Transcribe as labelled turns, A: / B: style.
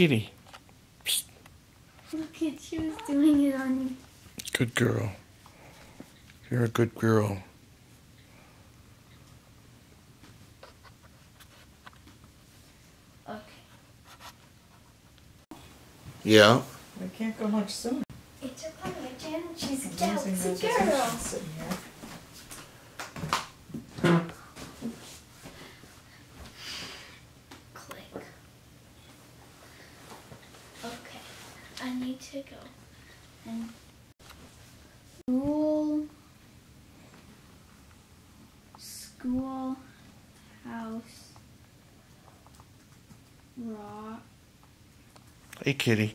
A: moving.
B: Kitty.
A: Look at she was doing it on you.
B: Good girl. You're a good girl.
A: Okay.
B: Yeah.
C: We can't go much sooner.
A: It's a pumpkin. Jen. She's a
C: I'm
A: galaxy girl.
C: sitting here.
A: I need to go. And school. School. House. Rock.
B: Hey, kitty.